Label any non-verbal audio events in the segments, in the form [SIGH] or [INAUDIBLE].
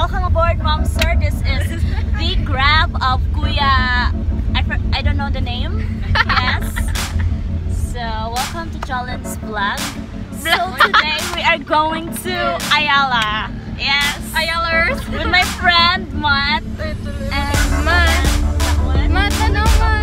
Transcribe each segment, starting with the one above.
Welcome aboard, Mom, sir. This is the [LAUGHS] grab of Kuya. I, I don't know the name. Yes. So, welcome to Jalyn's vlog. So, [LAUGHS] today we are going to Ayala. Yes. Ayalers. With my friend, Matt. And Matt. Matt, ano, Matt?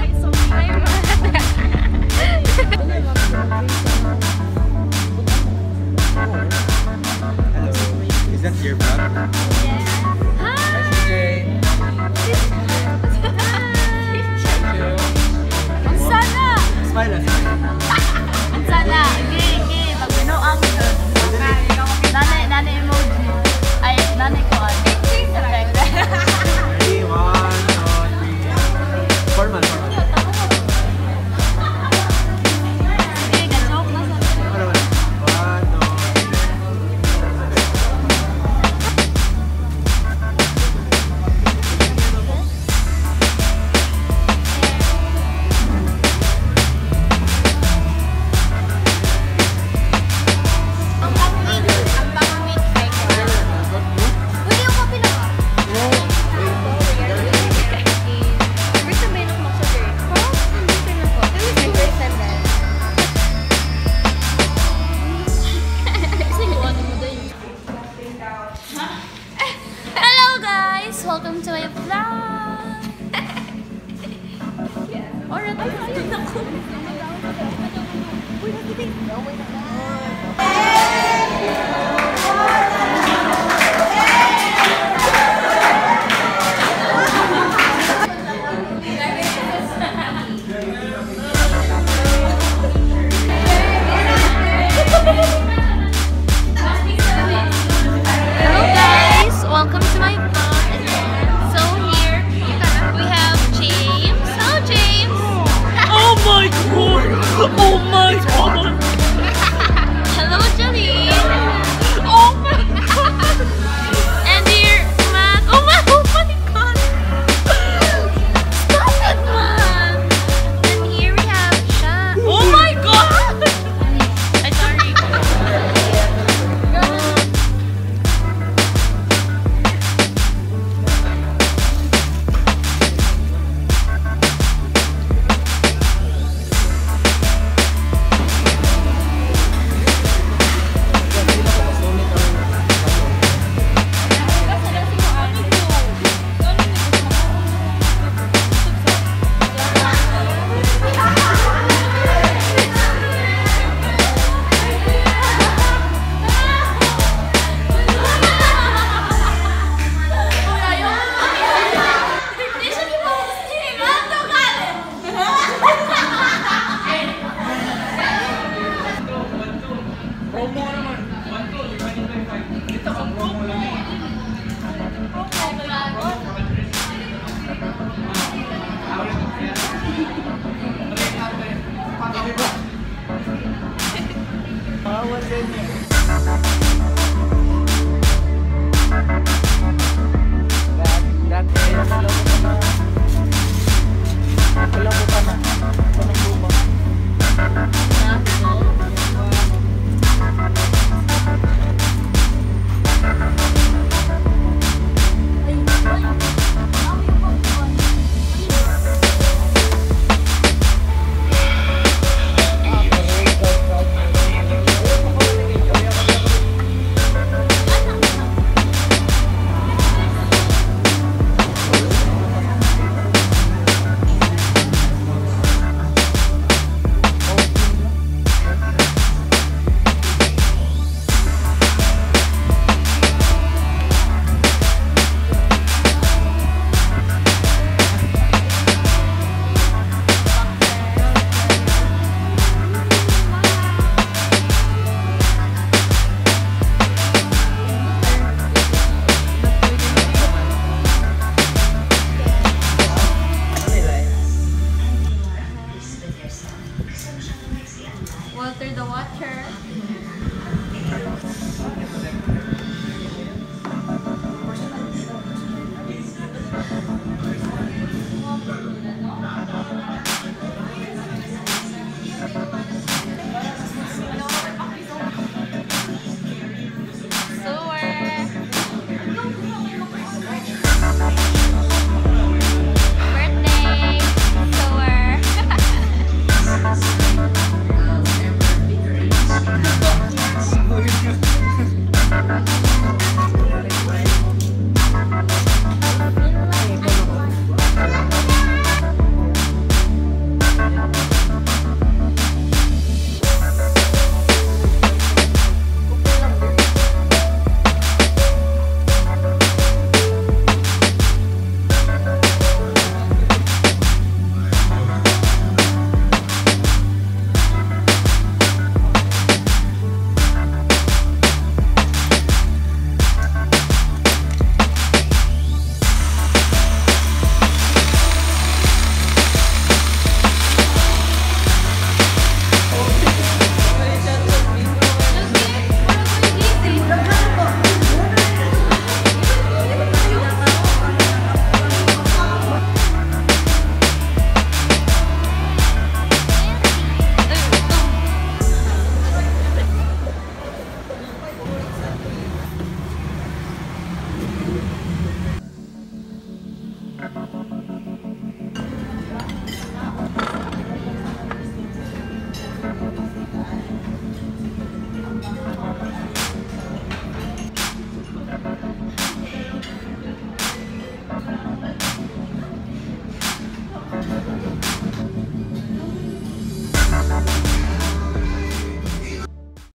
Ui, nó cái gì? Đâu, quay lại ra.